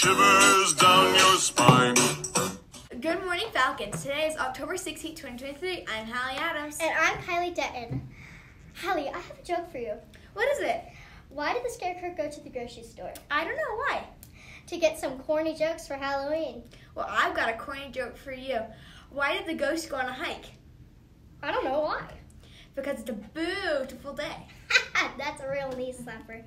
shivers down your spine. Good morning, Falcons. Today is October 16, 2023. I'm Hallie Adams. And I'm Kylie Denton. Hallie, I have a joke for you. What is it? Why did the scarecrow go to the grocery store? I don't know why. To get some corny jokes for Halloween. Well, I've got a corny joke for you. Why did the ghost go on a hike? I don't know why. Because it's a beautiful day. That's a real knee slapper.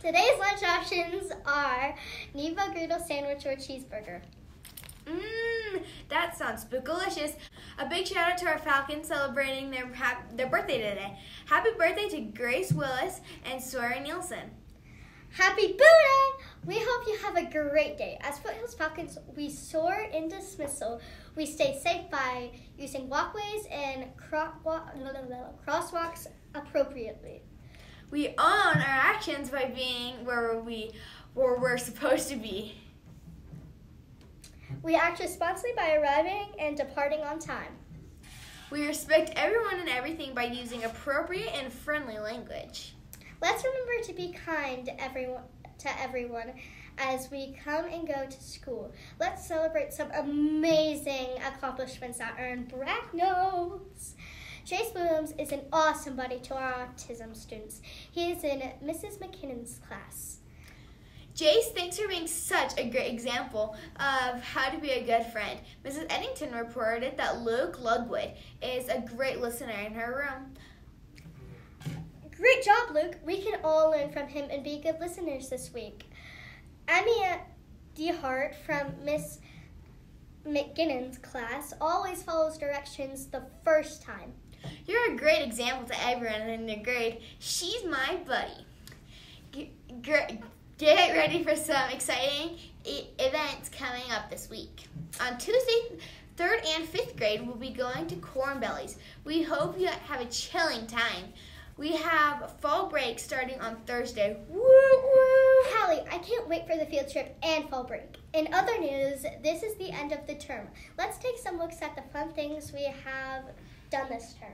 Today's lunch options are Neva Griddle sandwich or cheeseburger. Mmm, that sounds spookalicious. A big shout out to our Falcons celebrating their their birthday today. Happy birthday to Grace Willis and Sawyer Nielsen. Happy Boo Day! We hope you have a great day. As Foothills Falcons, we soar in dismissal. We stay safe by using walkways and cro- wa- no, no, no, crosswalks appropriately. We own our actions by being where we where we're supposed to be. We act responsibly by arriving and departing on time. We respect everyone and everything by using appropriate and friendly language. Let's remember to be kind to everyone, to everyone as we come and go to school. Let's celebrate some amazing accomplishments that earn brag notes. Chase Williams is an awesome buddy to our autism students. He is in Mrs. McKinnon's class. Jace thanks for being such a great example of how to be a good friend. Mrs. Eddington reported that Luke Lugwood is a great listener in her room. Great job, Luke. We can all learn from him and be good listeners this week. Amia DeHart from Miss McGinnon's class always follows directions the first time. You're a great example to everyone in your grade. She's my buddy. Get ready for some exciting events coming up this week. On Tuesday, third and fifth grade will be going to Cornbelly's. We hope you have a chilling time. We have fall break starting on Thursday. Woo woo! Hallie, I can't wait for the field trip and fall break. In other news, this is the end of the term. Let's take some looks at the fun things we have done this term.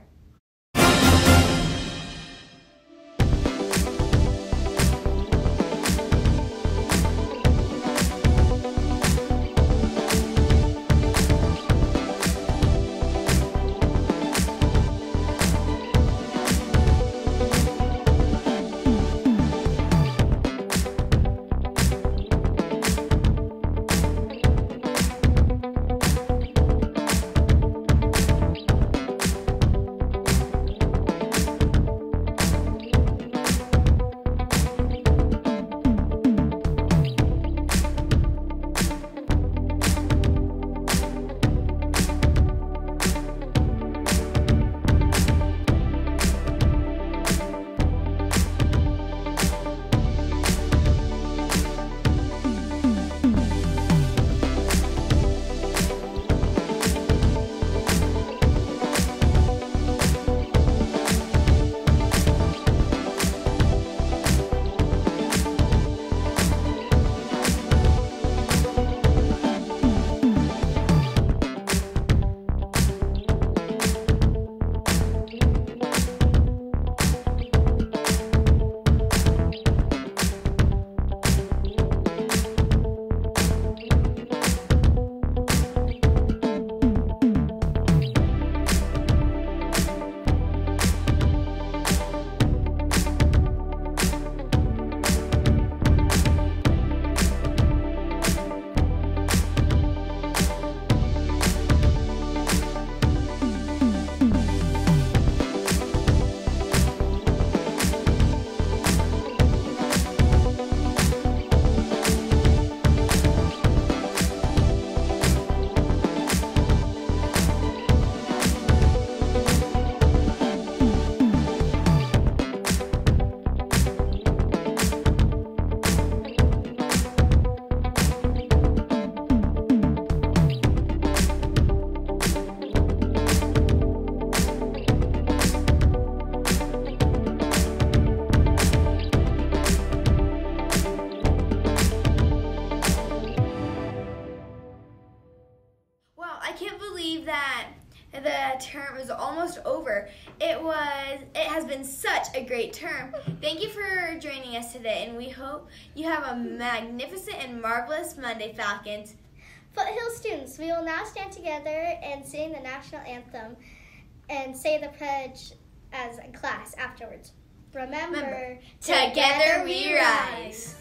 The term is almost over. It was it has been such a great term. Thank you for joining us today and we hope you have a magnificent and marvelous Monday, Falcons. Foothill students, we will now stand together and sing the national anthem and say the pledge as a class afterwards. Remember, Remember, Together we rise.